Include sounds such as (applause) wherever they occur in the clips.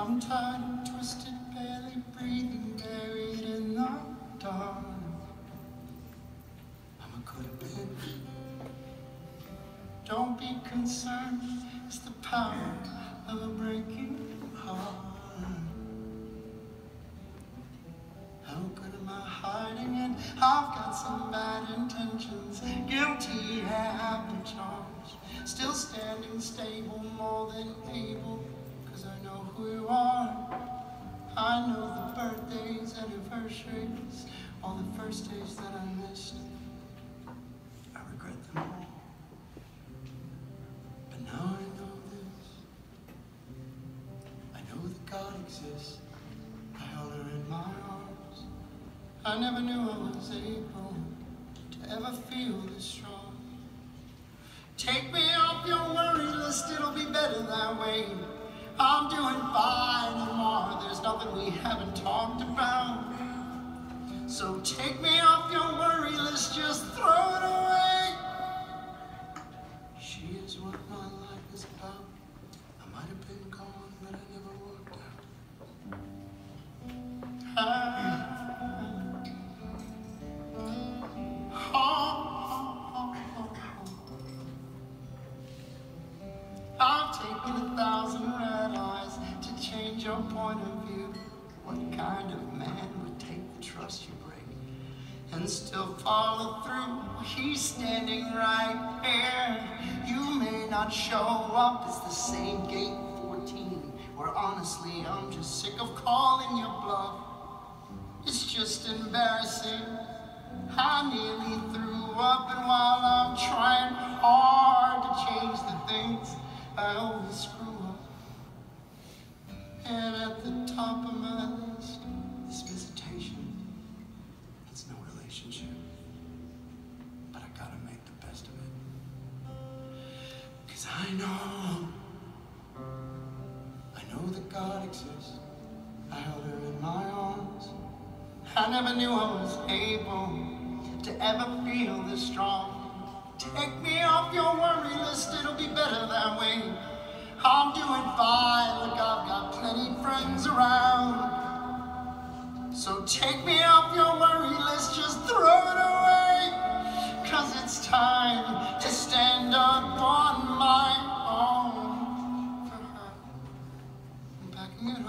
I'm tired and twisted, barely breathing, buried in the dark. I'm a have been. Don't be concerned, it's the power of a breaking heart. How good am I hiding it? I've got some bad intentions, guilty have been charged. Still standing stable, more than able, cause I know who you are. I know the birthdays, anniversaries, all the first days that I missed. I regret them all. But now I know this. I know that God exists. I held her in my arms. I never knew I was able to ever feel this strong. Take me off your worry list, it'll be better that way. I'm doing fine tomorrow, there's nothing we haven't talked about. So take me off your worry list, just throw it away. She is what my life is about. I might have been gone, but I never walked out. I- and still follow through? He's standing right there. You may not show up, it's the same gate 14, where honestly I'm just sick of calling your bluff. It's just embarrassing. I nearly threw up, and while I'm trying hard to change the things I always I know, I know that God exists. I held her in my arms. I never knew I was able to ever feel this strong. Take me off your worry list, it'll be better that way. I'm doing fine, look, I've got plenty friends around. So take me off your worry list, just throw it away.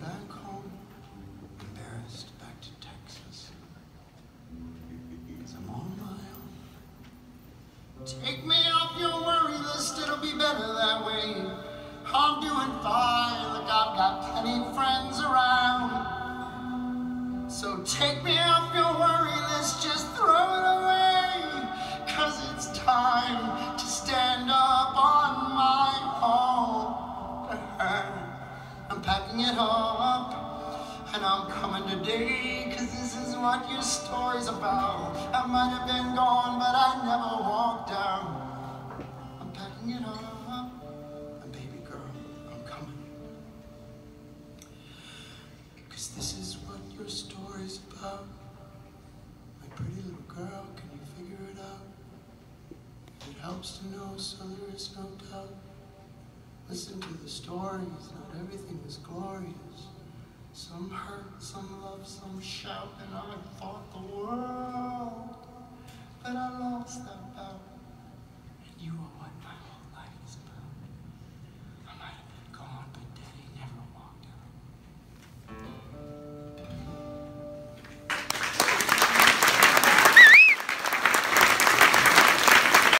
back home, embarrassed, back to Texas. Because I'm on my own. Take me off your worry list, it'll be better that way. I'm doing fine, look, I've got plenty friends around. So take me off your worry list, just throw it away. Cause it's time to stand up on my own. (laughs) I'm packing it up and I'm coming today. Cause this is what your story's about. I might have been gone, but I never walked out. I'm packing it up and baby girl, I'm coming. Cause this is what your story's about. My pretty little girl, can you figure it out? It helps to know so there is no doubt. Listen to the stories, not everything is glorious. Some hurt, some love, some shout, and I fought the world.